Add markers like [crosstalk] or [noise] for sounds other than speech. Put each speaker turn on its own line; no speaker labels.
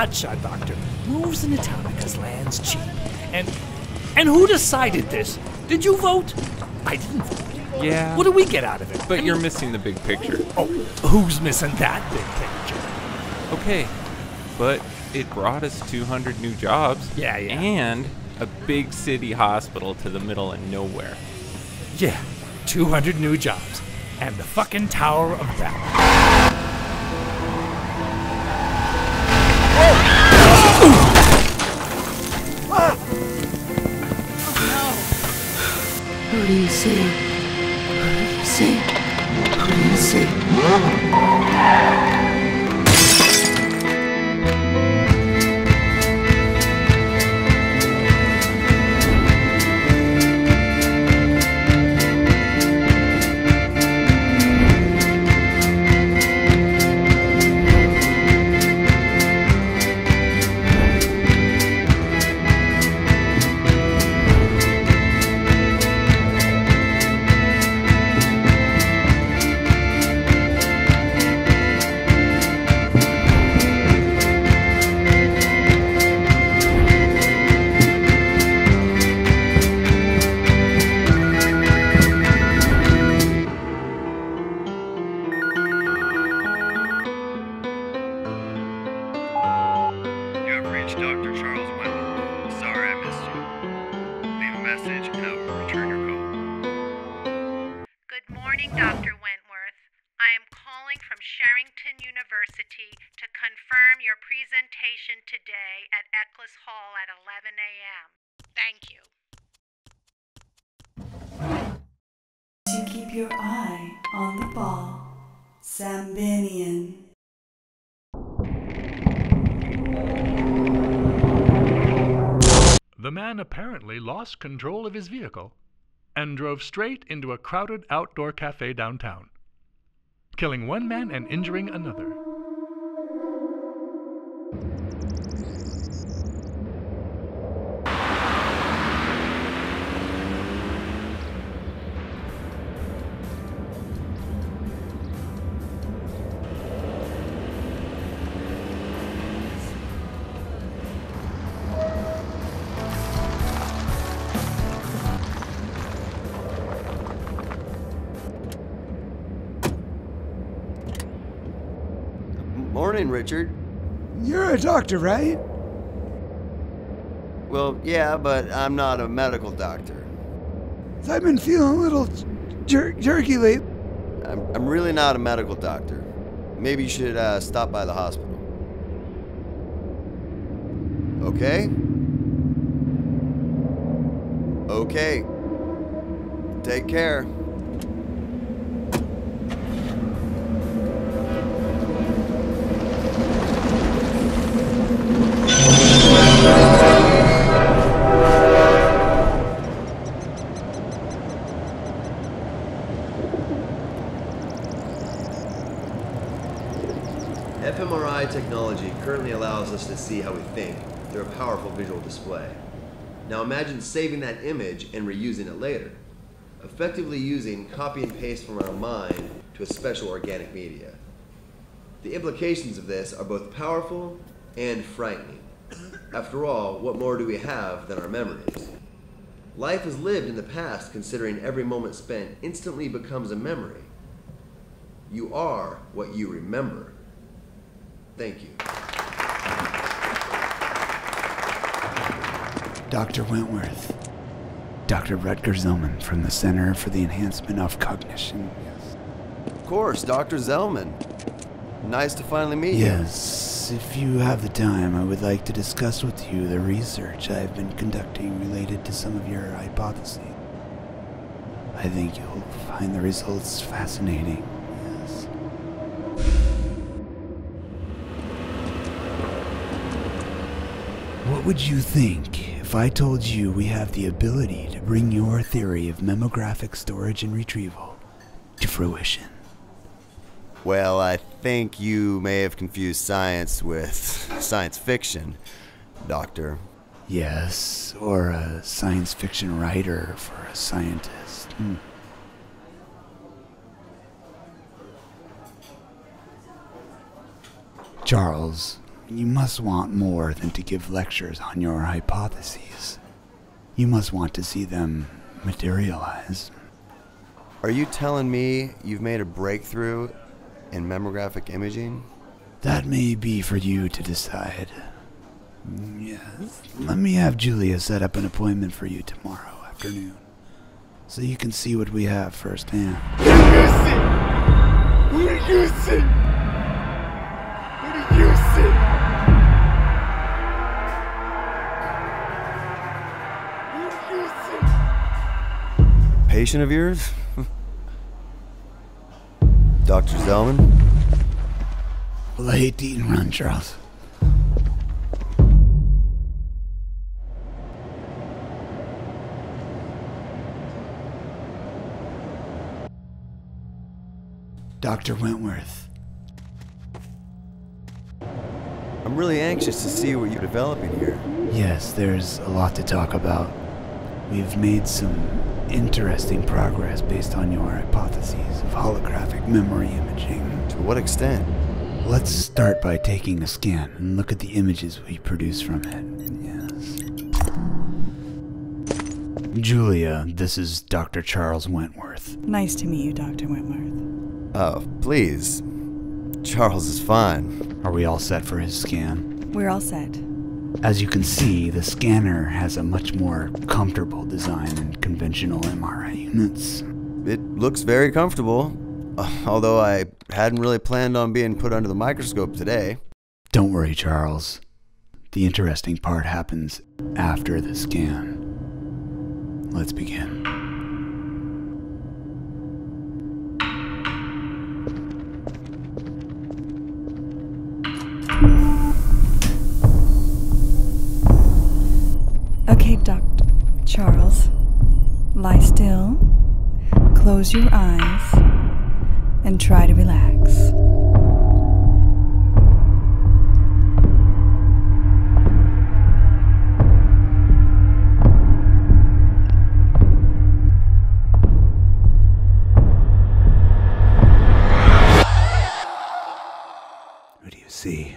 hotshot doctor moves into town because land's cheap. And and who decided this? Did you vote? I didn't vote.
Yeah.
What do we get out of it?
But
I
you're missing the big picture.
Oh, who's missing that big picture?
Okay, but it brought us 200 new jobs.
Yeah, yeah.
And a big city hospital to the middle of nowhere.
Yeah, 200 new jobs. And the fucking Tower of Babel.
Who do you see? Who do you see? Who do you see?
Dr. Wentworth. I
am calling from Sherrington University to confirm your presentation today at Eccles Hall at 11 a.m. Thank you.
To keep your eye on the ball. Sambinian.
The man apparently lost control of his vehicle and drove straight into a crowded outdoor cafe downtown, killing one man and injuring another.
Morning, Richard.
You're a doctor, right?
Well, yeah, but I'm not a medical doctor.
I've been feeling a little jer- jerky lately.
I'm, I'm really not a medical doctor. Maybe you should uh, stop by the hospital. Okay? Okay. Take care.
fMRI technology currently allows us to see how we think through a powerful visual display. Now imagine saving that image and reusing it later, effectively using copy and paste from our mind to a special organic media. The implications of this are both powerful and frightening. After all, what more do we have than our memories? Life is lived in the past considering every moment spent instantly becomes a memory. You are what you remember. Thank you.
Dr. Wentworth. Dr. Rutger Zellman from the Center for the Enhancement of Cognition. Yes.
Of course, Dr. Zellman. Nice to finally meet you.
Yes, if you have the time, I would like to discuss with you the research I've been conducting related to some of your hypotheses. I think you'll find the results fascinating. What would you think if I told you we have the ability to bring your theory of memographic storage and retrieval to fruition?
Well, I think you may have confused science with science fiction, Doctor.
Yes, or a science fiction writer for a scientist. Hmm. Charles, you must want more than to give lectures on your hypotheses. You must want to see them materialize.
Are you telling me you've made a breakthrough in memographic imaging?
That may be for you to decide. Yes. Let me have Julia set up an appointment for you tomorrow afternoon. So you can see what we have firsthand.
What do you see? What
Patient of yours? [laughs] Dr. Zellman?
Well, I hate to eat and run, Charles. Dr. Wentworth,
I'm really anxious to see what you're developing here.
yes, there's a lot to talk about. We've made some interesting progress based on your hypotheses of holographic memory imaging.
To what extent?
Let's start by taking a scan and look at the images we produce from it. Yes. Julia, this is Dr. Charles Wentworth.
Nice to meet you, Dr. Wentworth.
Oh, please. Charles is fine.
Are we all set for his scan?
We're all set.
As you can see, the scanner has a much more comfortable design than conventional MRI units.
It looks very comfortable, [laughs] although I hadn't really planned on being put under the microscope today.
Don't worry, Charles. The interesting part happens after the scan. Let's begin.
lie still, close your eyes, and try to relax. Who do you see?